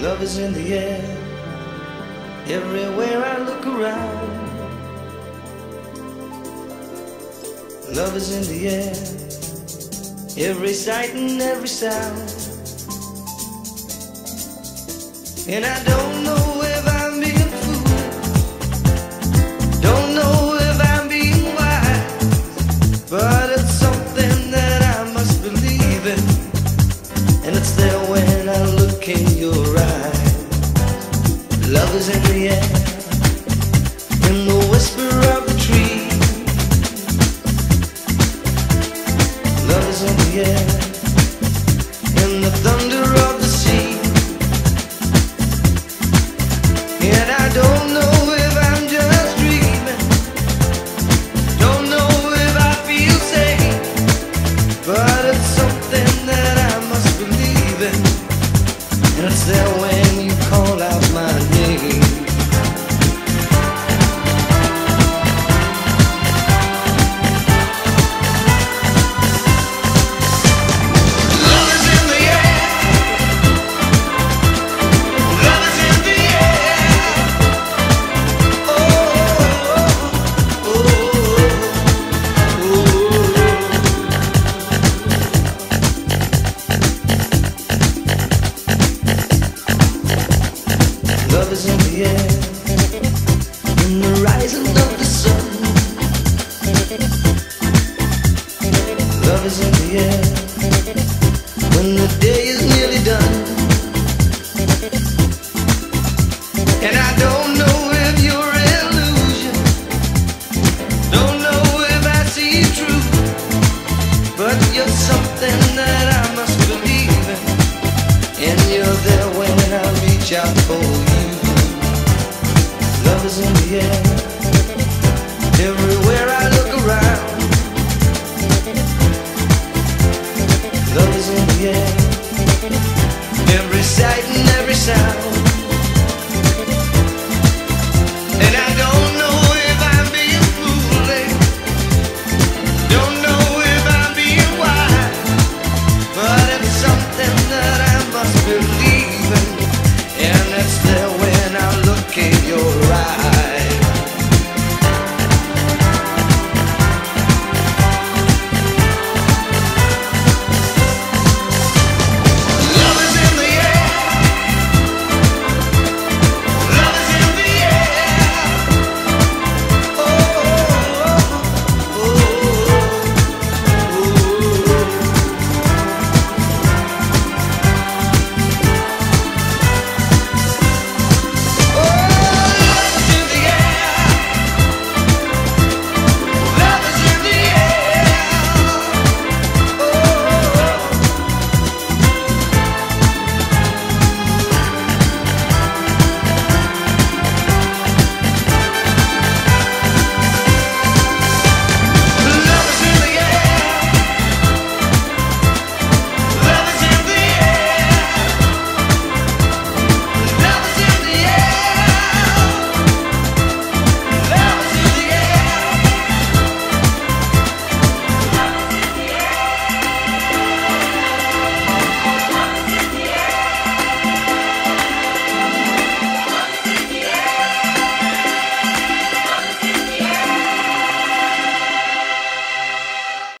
Love is in the air. Everywhere I look around. Love is in the air. Every sight and every sound. And I don't know if I'm being fooled. Don't know if I'm being wise. But it's something that I must believe in. And it's there is in the air. In the whisper of the. Love is in the air. In the thunder of the sea. I don't know if I'm just dreaming. Don't know if I feel safe. But it's something that I must believe in. And when Love is in the air, in the rising of the sun. Love is in the air, when the day is nearly done. And I don't know if you're illusion, don't know if I see truth, but you're something that I must believe in. And you're there when I reach out for you. Is in the air.